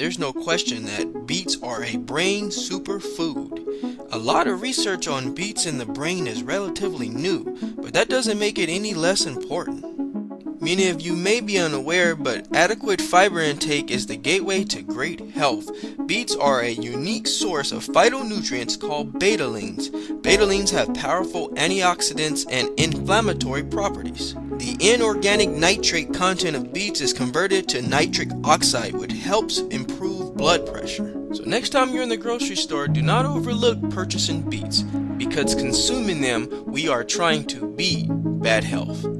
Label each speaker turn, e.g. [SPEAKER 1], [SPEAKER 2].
[SPEAKER 1] there's no question that beets are a brain superfood. A lot of research on beets in the brain is relatively new, but that doesn't make it any less important. Many of you may be unaware, but adequate fiber intake is the gateway to great health. Beets are a unique source of phytonutrients called betalains. Betalains have powerful antioxidants and inflammatory properties. The inorganic nitrate content of beets is converted to nitric oxide, which helps improve blood pressure. So next time you're in the grocery store, do not overlook purchasing beets, because consuming them, we are trying to be bad health.